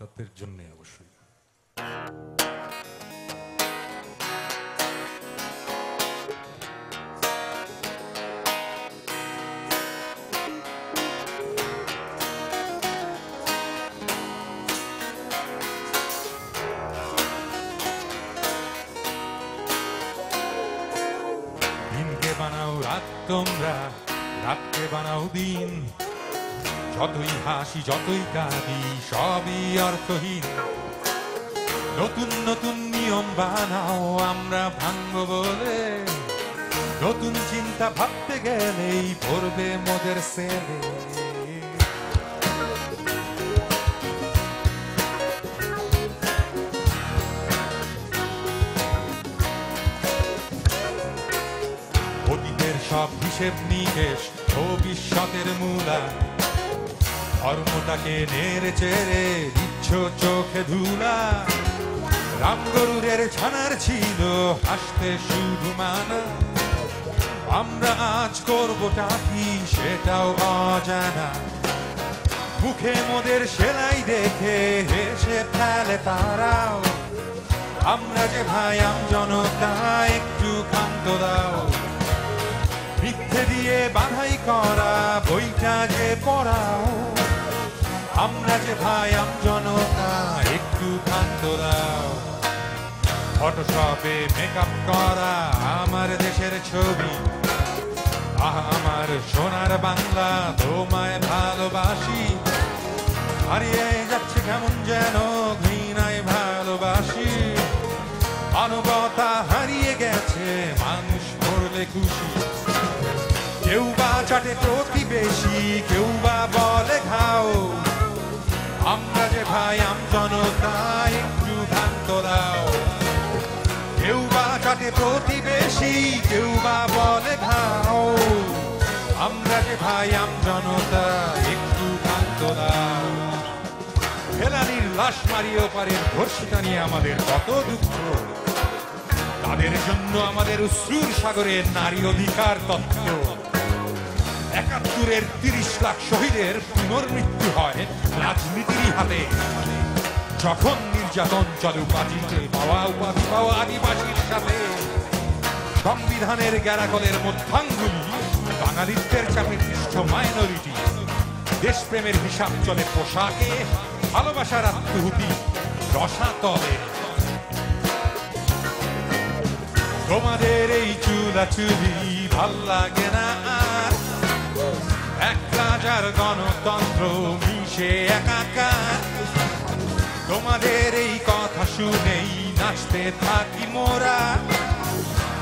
তাদের জন্যে অবশ্যই। তোমরা রাতকে বানাও দিন। যতই হাসি, যতই কাঁদি, সবই অর্থহীন। নতুন নতুন নিয়ম বানাও, আমরা ভাঙব বলে। নতুন চিন্তা ভাবতে গেলেই পড়বে মোদের অতীতের সব হিসেব নিকেশ, ভবিষ্যতের মূলা। ধর্মটাকে নেড়ে চেড়ে দিচ্ছ চোখে ধুলা। রাম গরুরের ছানার ছিল, হাসতে শুধু মানা। আমরা আজ করবোটা কি সেটাও অজানা। মুখে মোদের সেলাই দেখে হেসে ফেলে তারাও। আমরা যে ভাই, আম জনতা একটু ক্ষান্ত দাও। মিথ্যে দিয়ে বাধাই করা, বইটা যে পড়াও। আমরা যে ভাই, আম জনতা, একটু ক্ষান্ত দাও। ফটোশপে মেকআপ করা আমার দেশের ছবি। আহ, আমার সোনার বাংলা তোমায় ভালোবাসি। হারিয়ে যাচ্ছে কেমন যেন ঘৃণায় ভালোবাসি। মানবতা হারিয়ে গেছে, মানুষ করলে খুশি। কেউ বা চাটে প্রতিবেশী, কেউ বা বলে খাও। আমরা যে ভাই আম জনতা একটু ভ্রান্ত দাও। কেউ বা চাটে প্রতিবেশী, কেউ বা বলে খাও আমরা যে ভাই আম জনতা একটু ভ্রান্ত দাও। ফেলানির লাশ মারিয়ে পারেন ধর্ষিতা নিয়ে আমাদের কত দুঃখ। তাদের জন্য আমাদের উশ্রুর সাগরে নারী অধিকার তত্ত্ব। একাত্তরের তিরিশ লাখ শহীদের পুনর্মৃত্যু হয় রাজনীতির হাতে। যখন নির্যাতন চলে উপাধিতে পাওয়া উপাধি পাওয়া আদিবাসীর সাথে, সংবিধানের গ্যারাকলের মধ্যাঙ্গুলি বাঙালিত্বের চাপে পৃষ্ঠ মাইনরিটি। দেশপ্রেমের হিসাব চলে পোশাকে, ভালোবাসার আত্মহুতি রসাতলে। তোমাদের এই চুলা চুলি ভালো লাগে না রাজার গণতন্ত্র মিশে একাকার। তোমাদের এই কথা শুনেই নাচতে থাকি মোরা।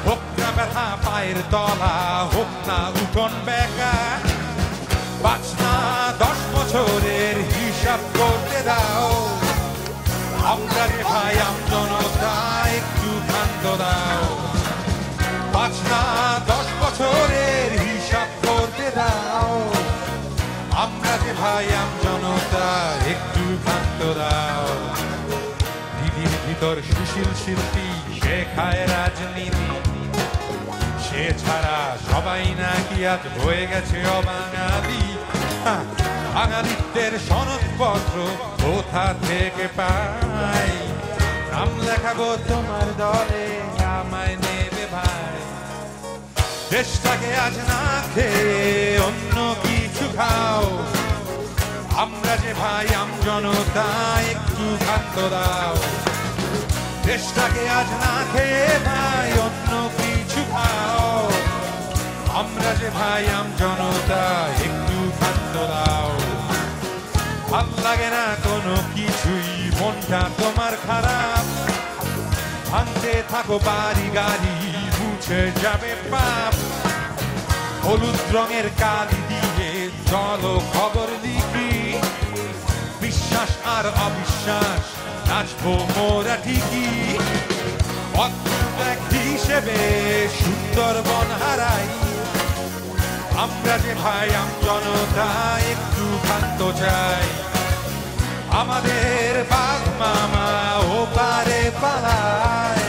হোক না ব্যথা পায়ের তলা, হোক না উঠন বেকা পাঁচ না দশ বছরের হিসাব করতে দাও। আমরা যে ভাই আম জনতা একটু খান্ত দাও। পাঁচ না ভিতর সুশীল শিল্পী শেখায় রাজনীতি, সে ছাড়া সবাই নাকি আজ হয়ে গেছে অবাঙালি। বাঙালিত্বের সনদপত্র কোথা থেকে পাই? নাম লেখাবো তোমার দলে, আমায় নেবে ভাই। দেশটাকে আজ না খেয়ে অন্য কিছু খাও। আমরা যে ভাই, আম জনতা, একটু খাদ্য দাও। দেশটাকে আজ না খেয়ে ভাই অন্য কিছু খাও। আমরা যে ভাই, আম জনতা, একটু খাদ্য দাও। ভালো লাগে না কোনো কিছুই, মনটা তোমার খারাপ। ভাঙতে থাকো বাড়ি, গাড়ি মুছে যাবে পাপ। হলুদ রঙের কালি দিয়ে চলো খবর লিখি। বিশ্বাস আর অবিশ্বাস নাচবো মোরা ঠিকই। এক হিসেবে সুন্দরবন হারাই। আমরা যে ভাই, আম জনতা একটু খান্ত চাই। আমাদের বাঘ মামা ও পারে পালায়।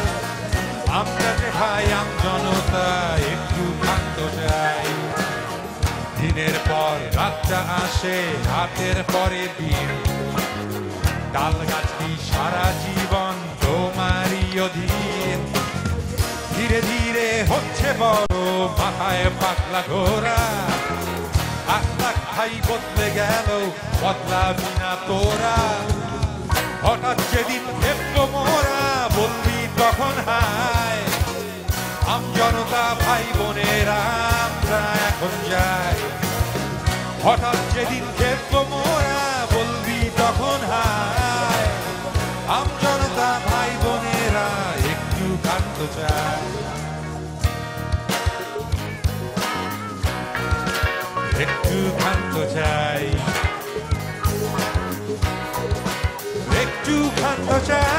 আমরা যে ভাই, আম জনতা একটু খান্ত চাই। দিনের পর রাতটা আসে, রাতের পরে দিন। তাল গাছটি সারা জীবন তোমারই অধীন। ধীরে ধীরে হচ্ছে বড় মাথায় পাতলা ঘোরা আখলাখ খাই বদলে গেল বদলাবি না তোরা। হঠাৎ যেদিন দেখব মোরা বলবি তখন হায়। আম জনতা ভাই বোনেরা আমরা এখন যাই। হঠাৎ যেদিন দেখব মোরা আম জনতা ভাই বোনেরা একটু কান্ত চায়। একটু ক্ষান্ত চাই একটু ক্ষান্ত চাই